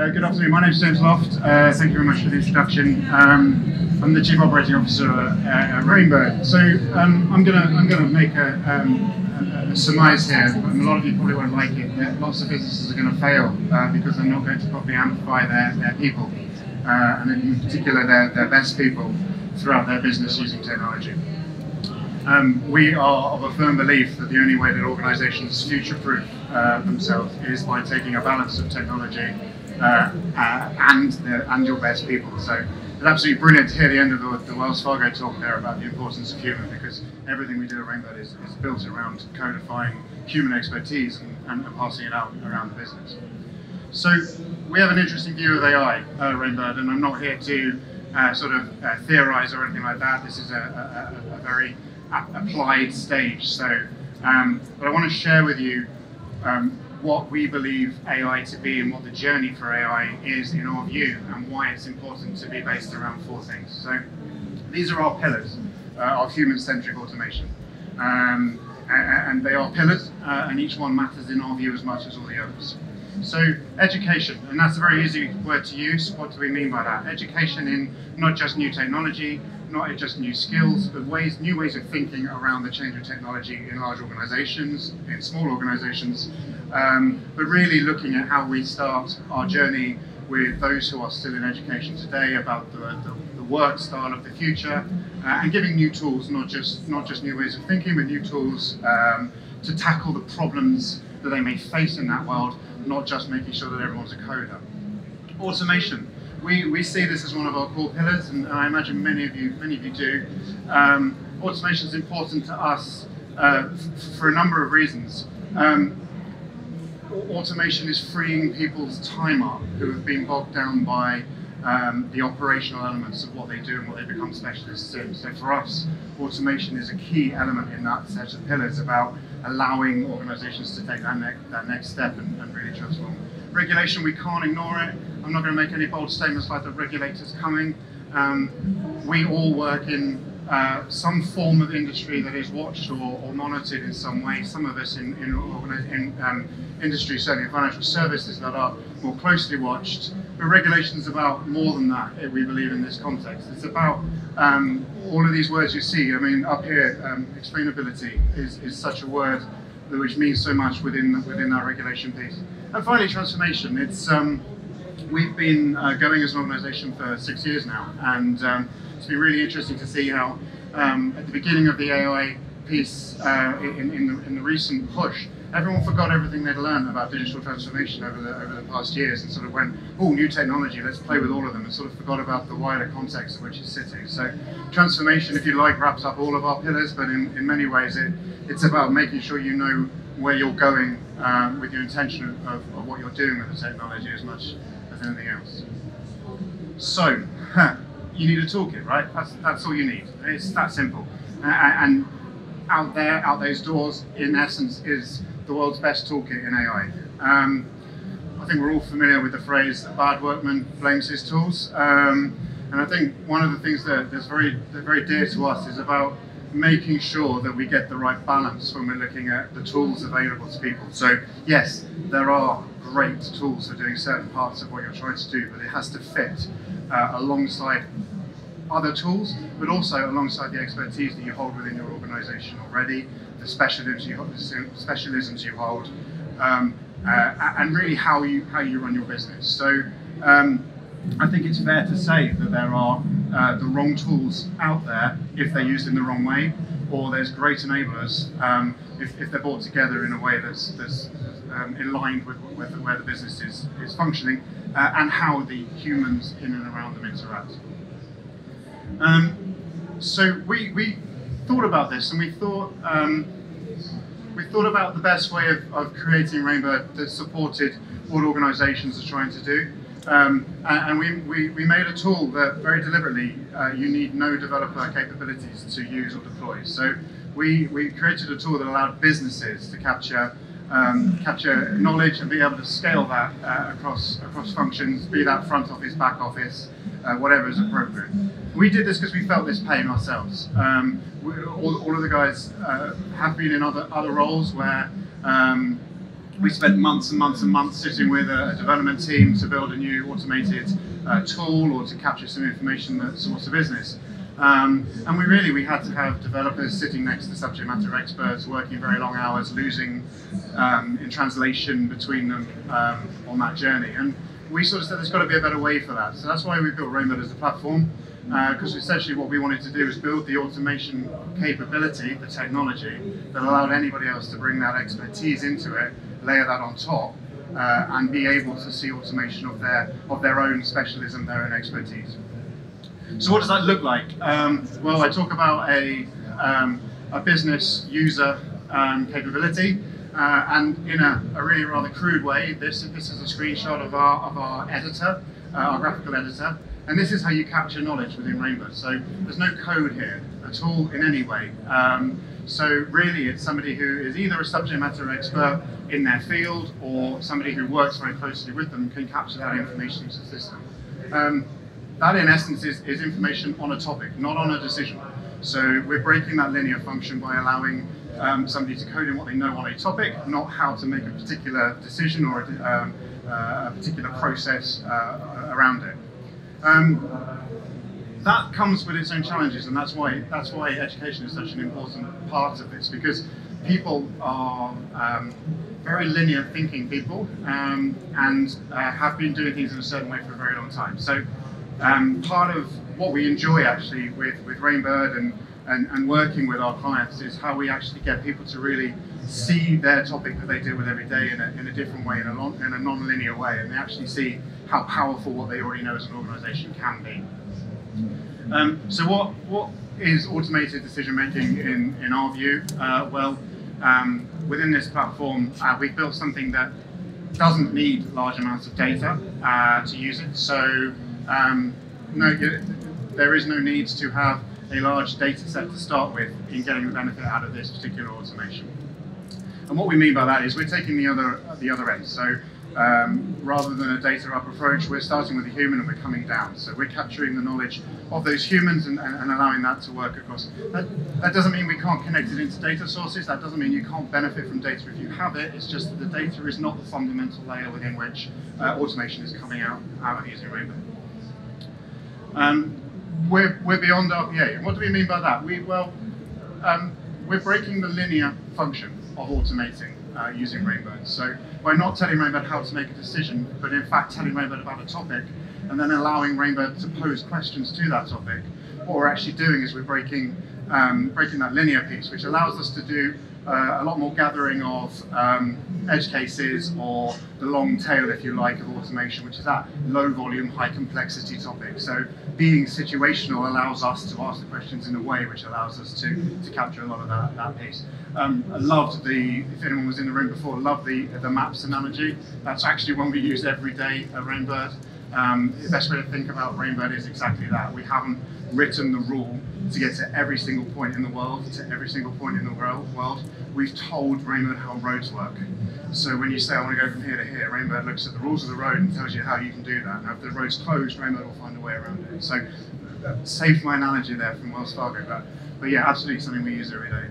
Uh, good afternoon. My name is James Loft. Uh, thank you very much for the introduction. Um, I'm the Chief Operating Officer at, at Rainbird. So um, I'm gonna I'm gonna make a, um, a, a surmise here. A lot of you probably won't like it. That lots of businesses are going to fail uh, because they're not going to properly amplify their, their people, uh, and in particular their, their best people throughout their business using technology. Um, we are of a firm belief that the only way that organisations future-proof uh, themselves is by taking a balance of technology uh, uh, and the, and your best people. So it's absolutely brilliant to hear the end of the, the, Wells Fargo talk there about the importance of human because everything we do at Rainbird is, is built around codifying human expertise and, and, and, passing it out around the business. So we have an interesting view of AI at Rainbird, and I'm not here to uh, sort of uh, theorize or anything like that. This is a, a, a very applied stage. So, um, but I want to share with you um, what we believe AI to be and what the journey for AI is in our view, and why it's important to be based around four things. So, these are our pillars uh, of human-centric automation. Um, and they are pillars, uh, and each one matters in our view as much as all the others. So education, and that's a very easy word to use. What do we mean by that? Education in not just new technology, not just new skills, but ways, new ways of thinking around the change of technology in large organizations, in small organizations, um, but really looking at how we start our journey with those who are still in education today about the, the, the work style of the future uh, and giving new tools, not just, not just new ways of thinking, but new tools um, to tackle the problems that they may face in that world, not just making sure that everyone's a coder. Automation we, we see this as one of our core pillars, and I imagine many of you many of you do. Um, automation is important to us uh, for a number of reasons. Um, automation is freeing people's time up who have been bogged down by um, the operational elements of what they do and what they become specialists in. So for us, automation is a key element in that set of pillars about allowing organizations to take that, that next step and, and really transform. Regulation, we can't ignore it. I'm not going to make any bold statements like the regulator's coming. Um, we all work in uh, some form of industry that is watched or, or, monitored in some way. Some of us in, in, in um, industry, certainly in financial services, that are more closely watched. But regulation is about more than that, eh, we believe, in this context. It's about um, all of these words you see. I mean, up here, um, explainability is, is such a word which means so much within within our regulation piece. And finally, transformation. It's um, we've been uh, going as an organisation for six years now, and um, it's been really interesting to see how um, at the beginning of the AI piece uh, in, in, the, in the recent push, everyone forgot everything they'd learned about digital transformation over the over the past years and sort of went, oh, new technology, let's play with all of them, and sort of forgot about the wider context in which it's sitting. So transformation, if you like, wraps up all of our pillars, but in, in many ways it, it's about making sure you know where you're going um, with your intention of, of, what you're doing with the technology as much as anything else. So, huh, you need a toolkit, right? That's, that's all you need. It's that simple. And out there, out those doors, in essence, is the world's best toolkit in AI. Um, I think we're all familiar with the phrase "a bad workman blames his tools," um, and I think one of the things that, that's very, that's very dear to us is about making sure that we get the right balance when we're looking at the tools available to people. So yes, there are great tools for doing certain parts of what you're trying to do, but it has to fit uh, alongside other tools, but also alongside the expertise that you hold within your organisation already, the specialisms you, specialisms you hold, um, uh, and really how you how you run your business. So um, I think it's fair to say that there are uh, the wrong tools out there if they're used in the wrong way, or there's great enablers um, if, if, they're brought together in a way that's, that's um, in line with, with, where the business is, is functioning uh, and how the humans in and around them interact. Um, so we, we thought about this and we thought um, we thought about the best way of, of creating Rainbird that supported what organizations are trying to do. Um, and, and we, we, we, made a tool that very deliberately uh, you need no developer capabilities to use or deploy. So we, we created a tool that allowed businesses to capture um, capture knowledge and be able to scale that uh, across across functions, be that front office, back office, uh, whatever is appropriate. We did this because we felt this pain ourselves. Um, we, all, all, of the guys uh, have been in other other roles where um, we spent months and months and months sitting with a, development team to build a new automated uh, tool or to capture some information that supports the business. Um, and we really we had to have developers sitting next to subject matter experts, working very long hours, losing um, in translation between them um, on that journey. And we sort of said there's got to be a better way for that. So that's why we built Rainbird as a platform, because uh, essentially what we wanted to do is build the automation capability, the technology, that allowed anybody else to bring that expertise into it, layer that on top, uh, and be able to see automation of their of their own specialism, their own expertise. So what does that look like? Um, well, I talk about a, um, a business user um, capability, uh, and in a, a, really rather crude way, this, this is a screenshot of our, of our editor, uh, our graphical editor, and this is how you capture knowledge within Rainbird. So there's no code here at all in any way. Um, so really it's somebody who is either a subject matter expert in their field or somebody who works very closely with them can capture that information into the system. Um, that in essence is, is information on a topic, not on a decision. So we're breaking that linear function by allowing um, somebody to code in what they know on a topic, not how to make a particular decision or a, um, uh, a particular process uh, around it. Um, that comes with its own challenges, and that's why that's why education is such an important part of this because people are um, very linear thinking people um, and uh, have been doing things in a certain way for a very long time. So um, part of what we enjoy actually with, with Rainbird and, and, and working with our clients is how we actually get people to really see their topic that they deal with every day in a, in a different way, in a, in a non-linear way, and they actually see how powerful what they already know as an organization can be. Um, so what, what is automated decision making in, in our view? Uh, well, um, within this platform, uh, we've built something that doesn't need large amounts of data uh, to use it. So um, no, there is no need to have a large data set to start with in getting the benefit out of this particular automation. And what we mean by that is we're taking the other the other end. So um, rather than a data up approach, we're starting with a human and we're coming down. So we're capturing the knowledge of those humans and, and, and, allowing that to work across. That, that doesn't mean we can't connect it into data sources. That doesn't mean you can't benefit from data if you have it. It's just that the data is not the fundamental layer within which uh, automation is coming out, out of using Rainbird. Um, we're, we're beyond RPA. What do we mean by that? We, well, um, we're breaking the linear function of automating uh, using Rainbird. So by not telling Rainbird how to make a decision, but in fact telling Rainbird about a topic, and then allowing Rainbird to pose questions to that topic, what we're actually doing is we're breaking, um, breaking that linear piece, which allows us to do uh, a lot more gathering of um, edge cases or the long tail, if you like, of automation, which is that low volume, high complexity topic. So being situational allows us to ask the questions in a way which allows us to, to capture a lot of that, that piece. Um, I loved the, if anyone was in the room before, loved the, the maps analogy. That's actually one we use every day at Rainbird. Um, the best way to think about Rainbird is exactly that. We haven't written the rule to get to every single point in the world, to every single point in the world. We've told Rainbird how roads work. So when you say, I want to go from here to here, Rainbird looks at the rules of the road and tells you how you can do that. Now, if the road's closed, Rainbird will find a way around it. So uh, saved my analogy there from Wells Fargo, but, but yeah, absolutely something we use every day.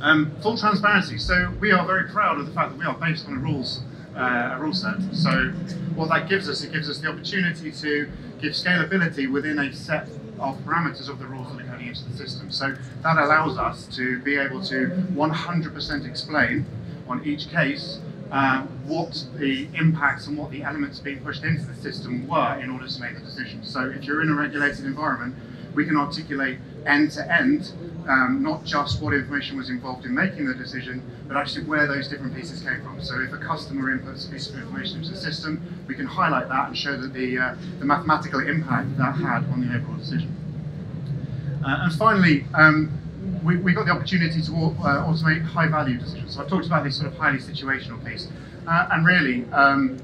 Um, full transparency. So we are very proud of the fact that we are based on a rules uh, a rule set. So what that gives us, it gives us the opportunity to give scalability within a set of parameters of the rules that into the system. So that allows us to be able to 100% explain on each case uh, what the impacts and what the elements being pushed into the system were in order to make the decision. So if you're in a regulated environment, we can articulate end to end, um, not just what information was involved in making the decision, but actually where those different pieces came from. So if a customer inputs a piece of information into the system, we can highlight that and show that the, uh, the mathematical impact that had on the overall decision. Uh, and finally, um, we, we, got the opportunity to uh, automate high value decisions. So I've talked about this sort of highly situational piece. Uh, and really, um,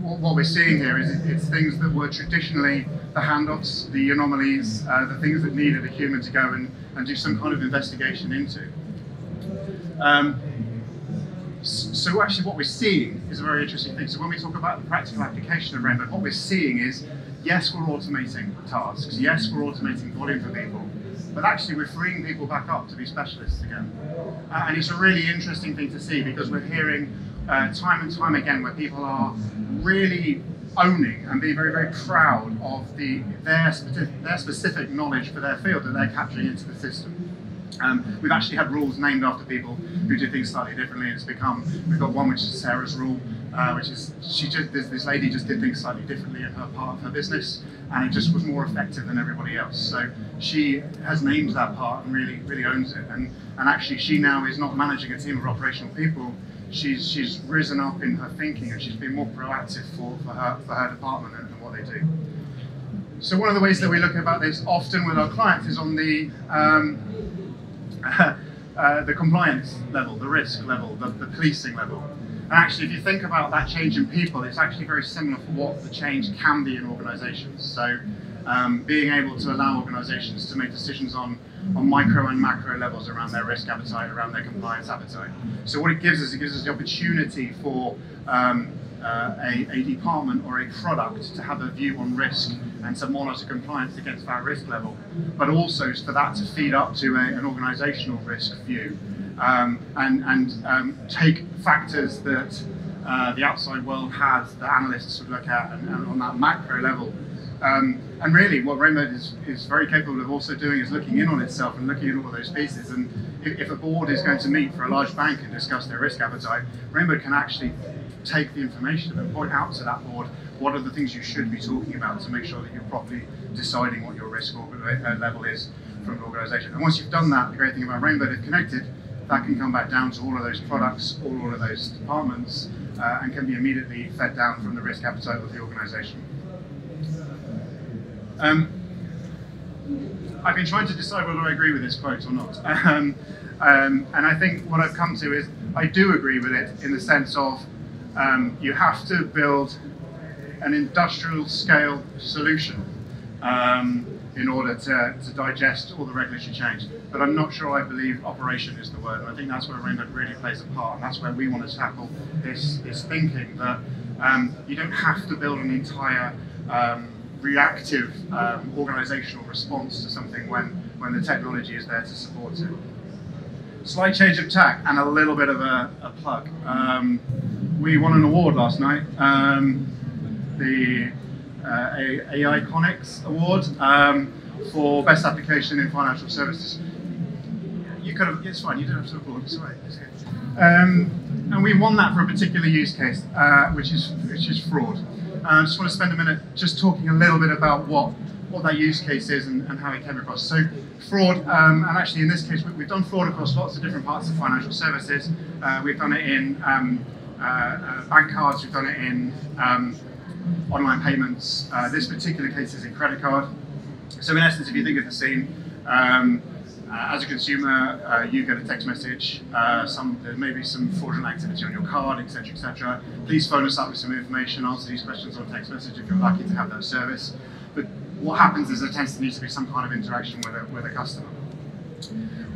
what, we're seeing here is it's things that were traditionally the handoffs, the anomalies, uh, the things that needed a human to go and, and do some kind of investigation into. Um, so actually what we're seeing is a very interesting thing. So when we talk about the practical application of Rainbird, what we're seeing is, yes, we're automating tasks, yes, we're automating volume for people, but actually we're freeing people back up to be specialists again. Uh, and it's a really interesting thing to see because we're hearing uh, time and time again where people are really owning and being very, very proud of the their, specific, their specific knowledge for their field that they're capturing into the system. Um, we've actually had rules named after people who do things slightly differently. And it's become we've got one which is Sarah's rule, uh, which is she just this, this lady just did things slightly differently in her part of her business, and it just was more effective than everybody else. So she has named that part and really really owns it. And and actually she now is not managing a team of operational people. She's she's risen up in her thinking and she's been more proactive for, for her for her department and, and what they do. So one of the ways that we look about this often with our clients is on the um, uh, the compliance level, the risk level, the, the, policing level. And actually, if you think about that change in people, it's actually very similar for what the change can be in organisations. So, um, being able to allow organisations to make decisions on, on micro and macro levels around their risk appetite, around their compliance appetite. So, what it gives us, it gives us the opportunity for um, uh, a, a department or a product to have a view on risk and to monitor compliance against that risk level, but also for that to feed up to a, an organisational risk view um, and, and um, take factors that uh, the outside world has that analysts would look at and, and on that macro level. Um, and really, what Rainbird is, is very capable of also doing is looking in on itself and looking at all of those pieces. And if, if a board is going to meet for a large bank and discuss their risk appetite, Rainbird can actually take the information and point out to that board what are the things you should be talking about to make sure that you're properly deciding what your risk uh, level is from an organisation. And once you've done that, the great thing about Rainbird is connected, that can come back down to all of those products, all, all of those departments, uh, and can be immediately fed down from the risk appetite of the organisation. Um, I've been trying to decide whether I agree with this quote or not. Um, um, and I think what I've come to is I do agree with it in the sense of um, you have to build an industrial scale solution um, in order to, to digest all the regulatory change. But I'm not sure I believe operation is the word. And I think that's where Rainbird really plays a part. And that's where we want to tackle this, this thinking that um, you don't have to build an entire um, reactive um, organizational response to something when, when the technology is there to support it. Slight change of tack and a little bit of a, a plug. Um, we won an award last night, um, the AIconics Award um, for Best Application in Financial Services. You could have, it's fine, you don't have to applaud, it's all right. It's um, and we won that for a particular use case, uh, which is which is fraud. Uh, I just want to spend a minute just talking a little bit about what what that use case is and, and how it came across. So fraud, um, and actually in this case, we, have done fraud across lots of different parts of financial services. Uh, we've done it in um, uh, uh, bank cards, we've done it in um, online payments. Uh, this particular case is in credit card. So in essence, if you think of the scene, um, uh, as a consumer, uh, you get a text message, uh, some, there may be some fraudulent activity on your card, etc., etc. Please phone us up with some information, answer these questions on text message if you're lucky to have that service. But what happens is there tends to need to be some kind of interaction with a, with a customer.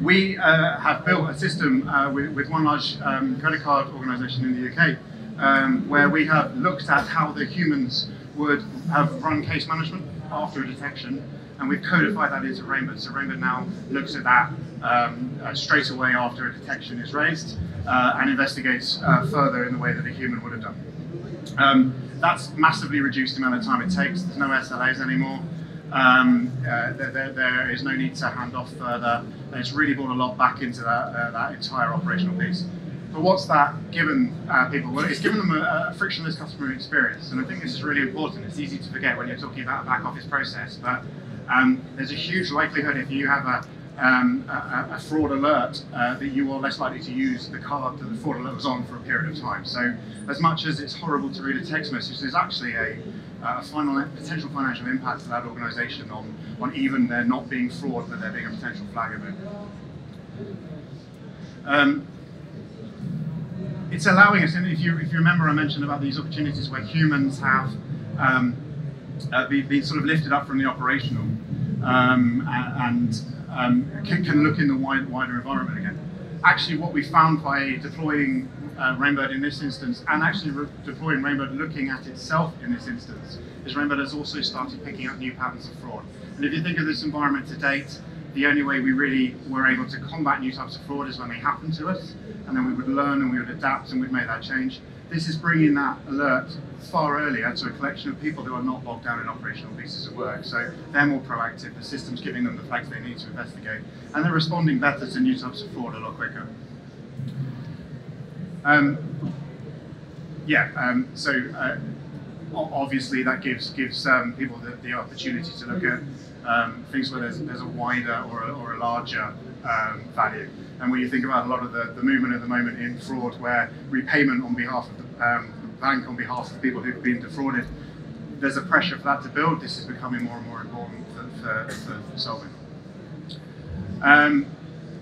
We uh, have built a system uh, with, with, one large um, credit card organisation in the UK um, where we have looked at how the humans would have run case management after a detection and we've codified that into Rainbird. So Rainbird now looks at that um, uh, straight away after a detection is raised uh, and investigates uh, further in the way that a human would have done. Um, that's massively reduced the amount of time it takes. There's no SLAs anymore. Um, uh, there, there, is no need to hand off further. It's really brought a lot back into that, uh, that entire operational piece. But what's that given uh, people? Well, it's given them a, a, frictionless customer experience, and I think this is really important. It's easy to forget when you're talking about a back office process, but um, there's a huge likelihood if you have a, um, a, a fraud alert uh, that you are less likely to use the card that the fraud alert was on for a period of time. So as much as it's horrible to read a text message, there's actually a, a final, potential financial impact to that organisation on, on even there not being fraud, but there being a potential flag of it. Um, it's allowing us, and if you, if you remember I mentioned about these opportunities where humans have um, uh, be, be, sort of lifted up from the operational um, and um, can, can, look in the wide, wider environment again. Actually, what we found by deploying uh, Rainbird in this instance, and actually deploying Rainbird looking at itself in this instance, is Rainbird has also started picking up new patterns of fraud. And if you think of this environment to date, the only way we really were able to combat new types of fraud is when they happen to us, and then we would learn and we would adapt and we'd make that change. This is bringing that alert far earlier to a collection of people who are not bogged down in operational pieces of work. So they're more proactive, the system's giving them the flags they need to investigate, and they're responding better to new types of fraud a lot quicker. Um, yeah, um, so uh, obviously that gives gives um, people the, the, opportunity to look at um, things where there's, there's a wider or a, or a larger um, value. And when you think about a lot of the, the movement at the moment in fraud, where repayment on behalf of the, um, bank, on behalf of people who've been defrauded, there's a pressure for that to build. This is becoming more and more important for, for, for solving. Um,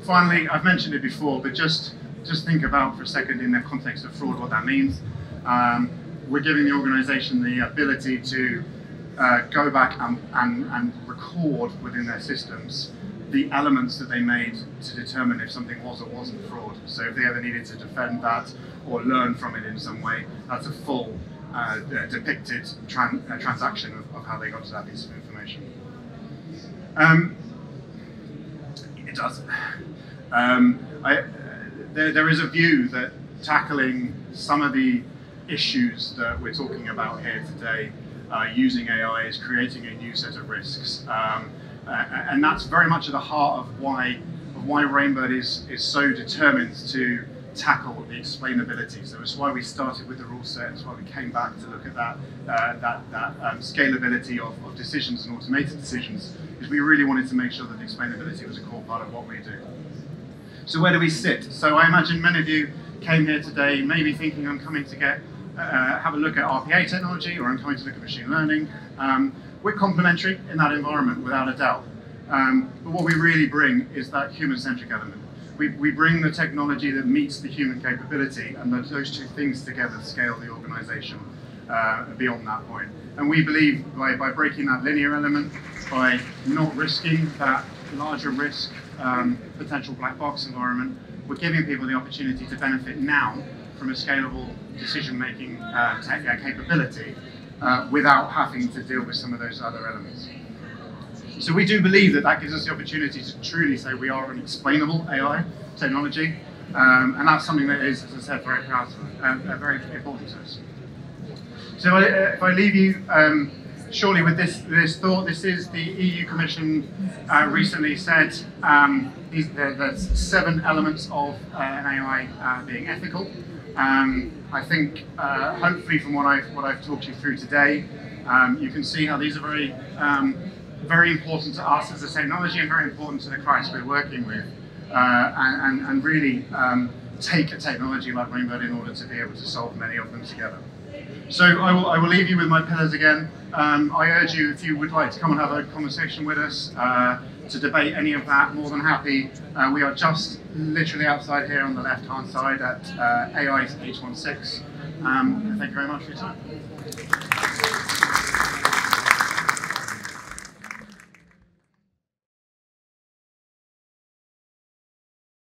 finally, I've mentioned it before, but just just think about for a second in the context of fraud what that means. Um, we're giving the organisation the ability to uh, go back and, and, and record within their systems the elements that they made to determine if something was or wasn't fraud. So if they ever needed to defend that or learn from it in some way, that's a full uh, depicted tran uh, transaction of, of, how they got to that piece of information. Um, it does. Um, I, there, there is a view that tackling some of the issues that we're talking about here today uh, using AI is creating a new set of risks. Um, and that's very much at the heart of why, of why Rainbird is, is so determined to tackle the explainability. So it's why we started with the rule set, it's why we came back to look at that, uh, that, that um, scalability of, of decisions and automated decisions, because we really wanted to make sure that explainability was a core part of what we do. So where do we sit? So I imagine many of you came here today maybe thinking I'm coming to get uh, have a look at RPA technology or I'm coming to look at machine learning. Um, we're complementary in that environment without a doubt. Um, but what we really bring is that human-centric element. We, we bring the technology that meets the human capability and those two things together scale the organization uh, beyond that point. And we believe by, by breaking that linear element, by not risking that larger risk um, potential black box environment, we're giving people the opportunity to benefit now from a scalable decision-making uh, uh, capability uh, without having to deal with some of those other elements. So we do believe that that gives us the opportunity to truly say we are an explainable AI technology, um, and that's something that is, as I said, very proud, uh, uh, very important to us. So I, uh, if I leave you um, surely with this, this thought, this is the EU Commission uh, recently said um, there's seven elements of uh, an AI uh, being ethical. Um, I think uh, hopefully from what I've, what I've talked you through today, um, you can see how these are very, um, very important to us as a technology and very important to the clients we're working with. Uh, and, and, really um, take a technology like Rainbird in order to be able to solve many of them together. So I will, I will leave you with my pillars again. Um, I urge you, if you would like to come and have a conversation with us, uh, to debate any of that, more than happy. Uh, we are just literally outside here on the left-hand side at uh, AI's H16. Um, thank you very much for your time.